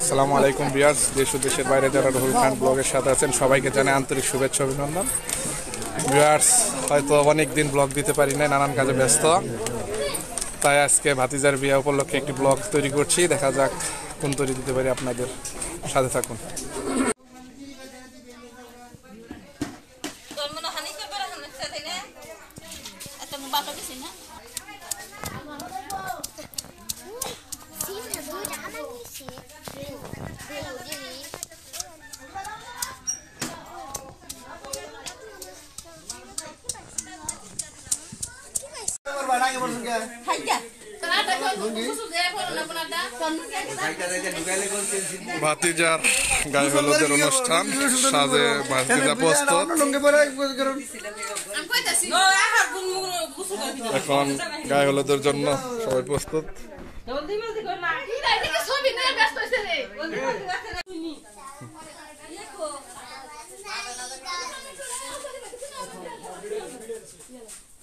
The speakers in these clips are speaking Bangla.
আসসালামু আলাইকুম বিয়ার্স দেশ ও দেশের বাইরে যারা রুহুল খান ব্লগের সাথে আছেন, সবাইকে জানাই আন্তরিক শুভেচ্ছা, অভিনন্দন। বিয়ার্স হয়তো অনেক দিন ব্লগ দিতে পারি না নানান কাজে ব্যস্ত। তাই আজকে ভাতিজার বিয়া উপলক্ষে একটি ব্লগ তৈরি করছি। দেখা যাক কোন তৈরি দিতে পারি আপনাদের সাথে থাকুন। ভাতিজার গায়ে হলুদের অনুষ্ঠান সাজে ভাতিজা প্রস্তুত। এখন গায়ে হলুদের জন্য সবাই প্রস্তুত।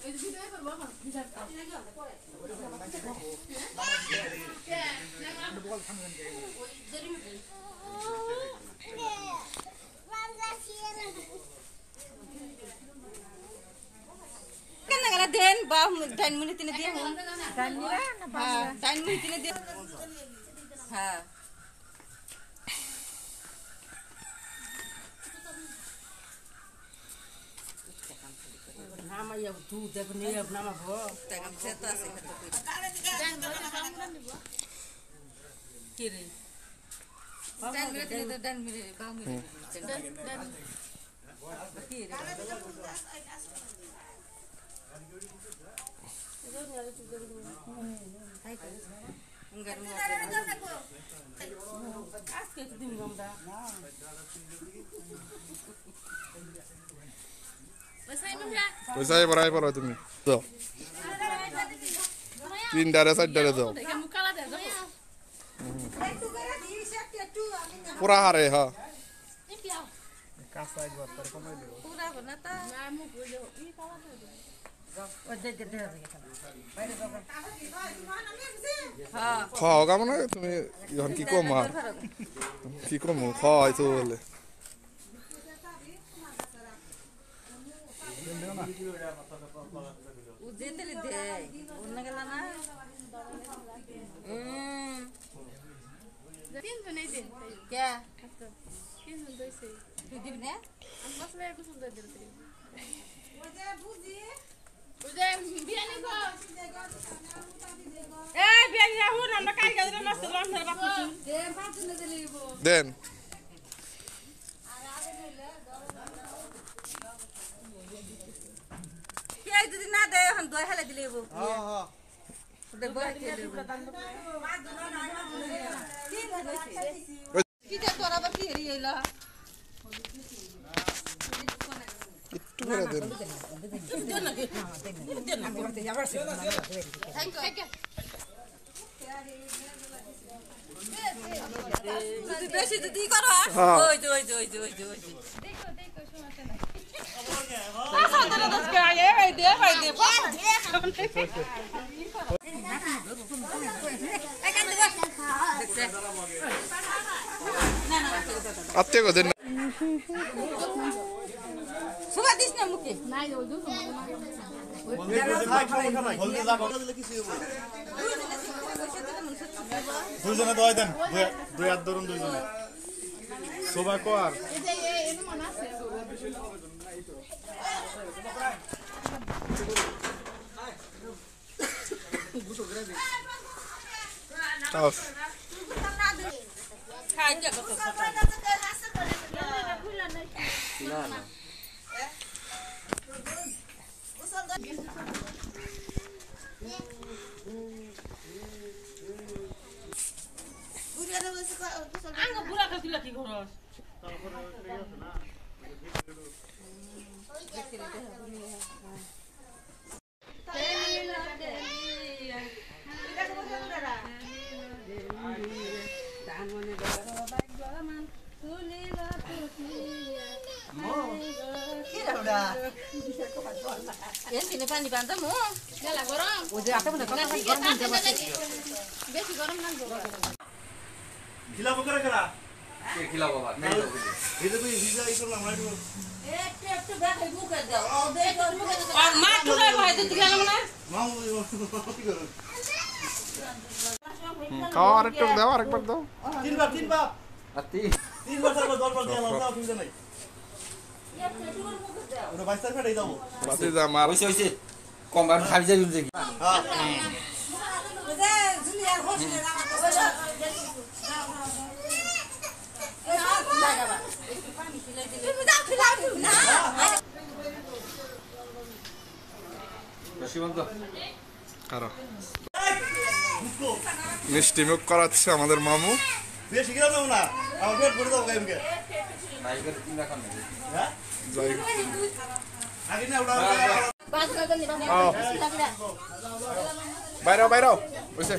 জলদি জলদি কর না কেন গেলা দেন বা ডাইন nama ya tuh tak ni ya nama bo. Tak am cerita sih kiri. Dan menit itu dan menit bang Kiri. dan dan. Kiri. Enggak mau aske tu dimgam dah পয়সা এবার আই পারো তুমি দাও তিনটারে চারটারে দাও পুরা হারে হ্যাঁ Pura benata. হ্যাঁ খাও কেমন তুমি কি কম আর? কি কম? খাওয়াই তো বলে উজেতেলি দে অন্য গেল না হুম কে তুই দিবি না দেন পেঁয়াজ যদি না দই হেলে দিলে কি হেরি এলো একটু করে দেন। বেশি যদি করো হ্যাঁ। ওই যে ওই যে ওই যে ওই যে ওই যে আত্মীয় গো দেন না। সুগা দিস না মুখে দুইজনে দয় দেন দুই- দুই হাত ধরুন দুইজনে সোবা Tough. কর তাও খাই যা কত Yan, pinipaniban mo. খিলাবো করে করা কে খিলাবো আবার নেই তো। এই তুই ভিজা ই করলাম হাইটু একটু একটু দেখে বুকে দাও ও দেখো আর মা টুলাই ভাই দিতে গেলাম না মামু কি করো খাও আরেকটু দাও আরেকবার দাও তিনবার তিনবার আর তিন তিনবার দরবার দিয়ে লাও তাও অসুবিধা খাবি যাবি দেখি হ্যাঁ। মিষ্টি মুখ করাচ্ছে আমাদের মামু। বেশি গেলাম যাব না। আমার পেট ভরে যাব বাইর বাইর বসে।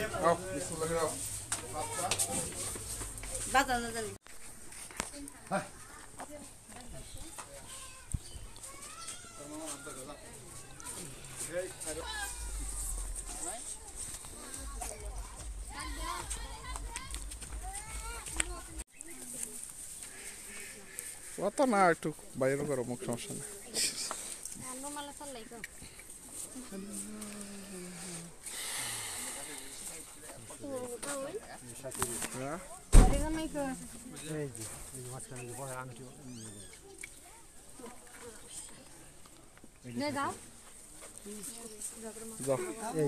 Hey, I don't... যাই আগে না ওটা বাইরাও বাইরাও বুঝছে আও বিসমিল্লাহির রাহমানির বাজানো জানি অত না একটু বাইরে করো মুখ সমস্যা নেই হ্যাঁ? যাও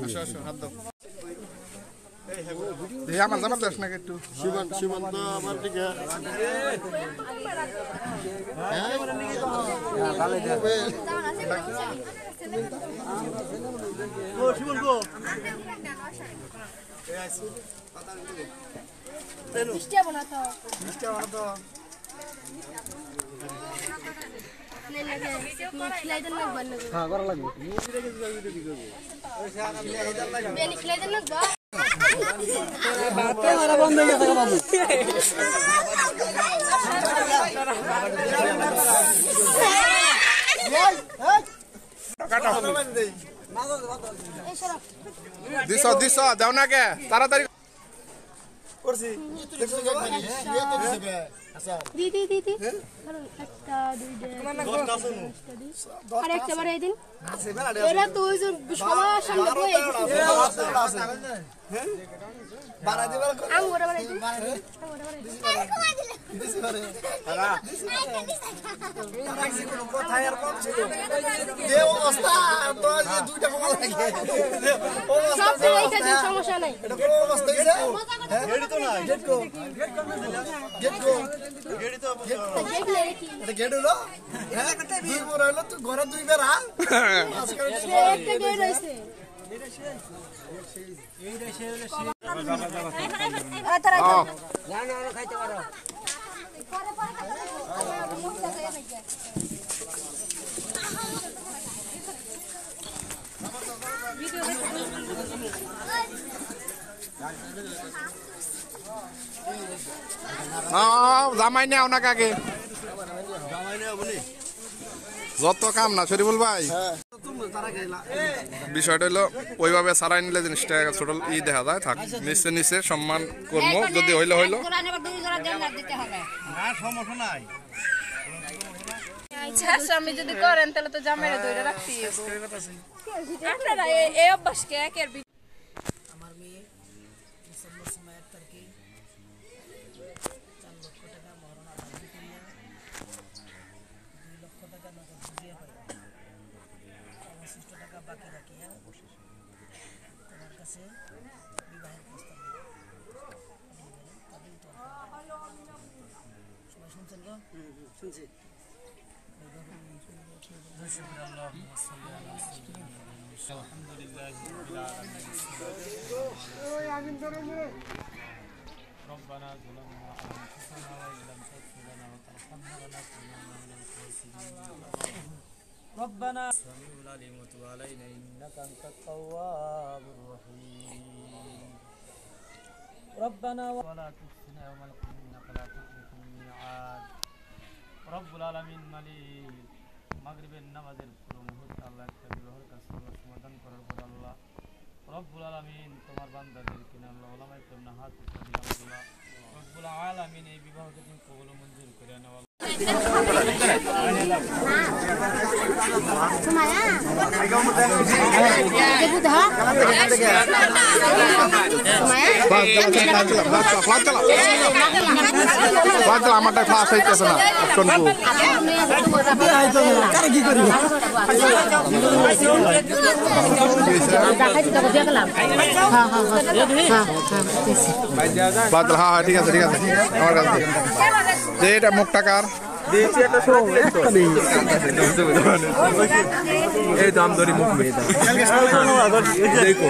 আসো আসো হাত দাও এই আমার জামার দেশ নাকি একটু? সীমান্ত সীমান্ত আমার দিকে। ও সীমান্ত কাটো দিছ দিস দাও না কে তাড়াতাড়ি। করছি। দিদি দিদি একটা দুইটা দশটা আছে নু আর একটা বারে দিন। এরা তো ওই যে সবার সামনে বই আঙ্গুরে বারে দিন। আঙ্গুরে বারে দিন সব জায়গায় এটা দিন সমস্যা নাই। গেড়ি তো নাই গেড়ি তো দেখলে জামাই নেও না কাকে যত কাম না, শরীফুল ভাই। বিষয়টা হলো, ওইভাবে সারাই নিলে জিনিসটা ছোট ই দেখা যায়, থাক নিচে নিচে সম্মান কর্ম যদি হইলে হইল। স্বামী যদি করেন আমার মেয়ে ডিসেম্বর সময় এক তারিখে চার লক্ষ টাকা মরণ আদায় করিয়া দুই লক্ষ টাকা নগদ বুঝিয়ে পাই অবশিষ্ট টাকা বাকি রাখিয়া তোমার কাছে বিবাহের প্রস্তাব দিই। দিয়ে গেলেন, তাদের তো সবাই শুনছেন গো শুনছি ربنا السميع العليم وتب علينا انك انت التواب الرحيم ربنا ولا تخزنا يوم القيامه انك لا تخلف الميعاد رب العالمين মালিক মাগরিবের নামাজের পুরো মুহূর্তে আল্লাহ একটা বিবাহের কাছে আল্লাহ সমাধান করার পর আল্লাহ রব্বুল আলামিন তোমার বান্দাদের কিনা আল্লাহ ওলামাই কেমন হাত উঠে দিলাম আল্লাহ রব্বুল আলামিন এই বিবাহকে তুমি কবুল ও মঞ্জুর করে নাও আল্লাহ। আমারটা ফাঁস হইতেছে না বাদল হ্যাঁ হ্যাঁ ঠিক আছে ঠিক আছে। আমার কাছে। দে। এটা মুখ টাকার এই দাম ধরি মুখ মেয়ে দাম দেখো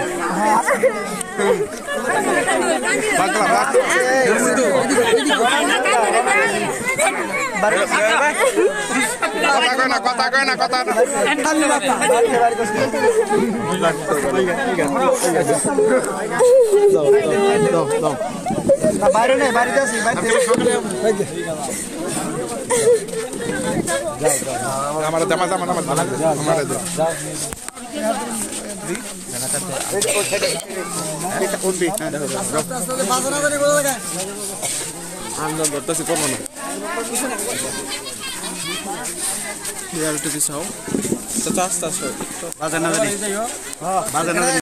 কথা কয় না কথা বাইরে নেই বাড়িতে আছি বাড়িতে আমার জামা জামা জামা আমার দে আন্দোলন করতেছি করবো না একটু পিছাও আস্তে আস্তে বাজার না জানি বাজার না জানি